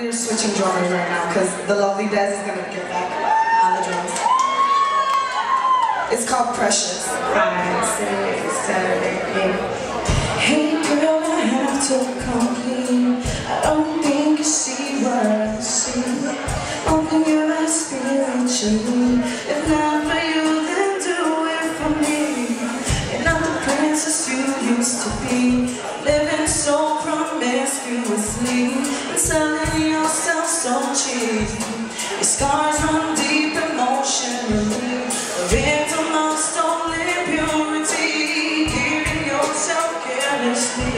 we're switching drummers right now because the lovely Des is gonna get back on the drums. It's called Precious. Hey girl, I have to complain. I don't think you see what I see. Open your eyes spiritually. If not for you, then do it for me. You're not the princess you used to be. Living Your scars run deep emotionally. A victim of stolen purity. Giving yourself carelessly.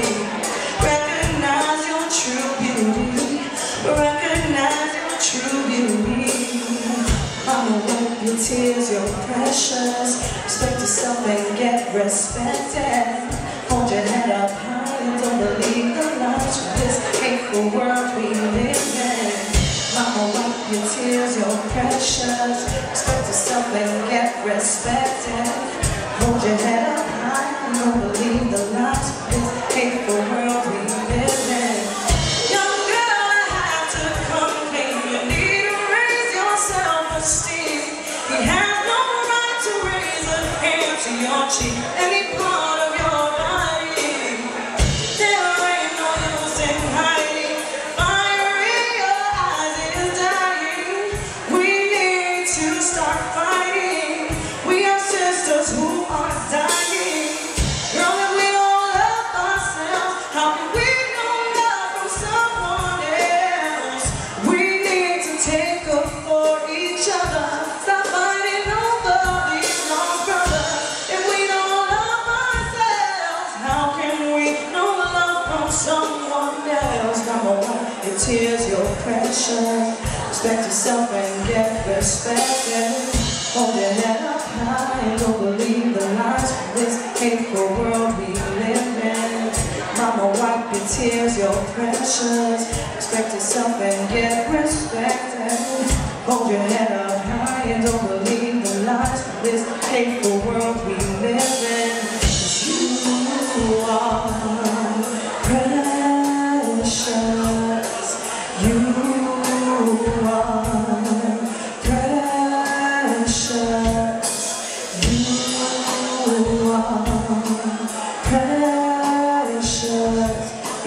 Recognize your true beauty. Recognize your true beauty. I'ma wipe your tears, you're precious. Respect yourself and get respected. Hold your head up high and don't believe the lies from this hateful world your tears, you're precious. Respect yourself and get respected. Hold your head up high and don't believe the lies this hateful world we live in. Young girl, I have to complain. You need to raise your has no right to love someone else? Come on, your tears, you're precious. Respect yourself and get respected. Hold your head up high and don't believe the lies from this hateful world we live in. Mama, wipe your tears, you're precious. Respect yourself and get respected. Hold your head up high and don't believe the lies from this hateful world we live in. You are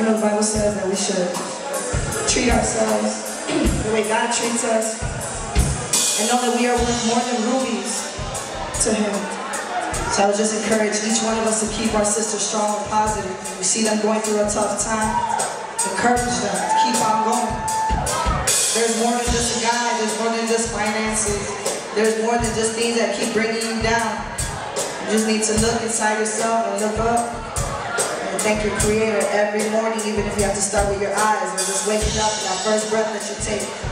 Know, the Bible says that we should treat ourselves the way God treats us and know that we are worth more than rubies to Him. So I would just encourage each one of us to keep our sisters strong and positive. We see them going through a tough time, encourage them to keep on going. There's more than just a guy, there's more than just finances. There's more than just things that keep bringing you down. You just need to look inside yourself and look up thank your creator every morning, even if you have to start with your eyes or just waking up and that first breath that you take.